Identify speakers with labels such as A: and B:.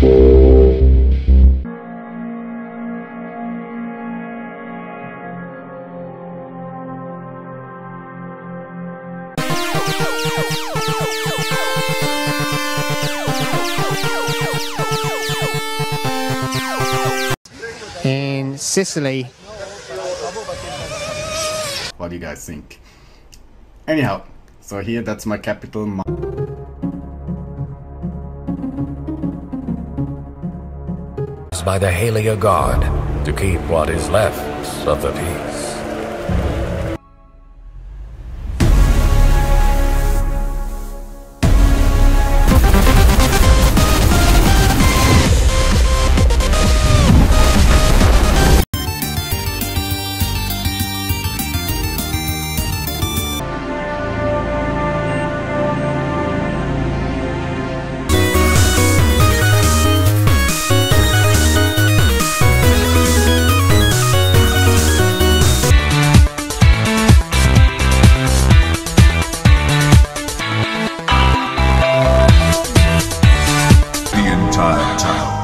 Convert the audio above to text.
A: In Sicily,
B: What do you guys think? Anyhow, so here that's my capital.
C: By the Halia God to keep what is left of the peace. time.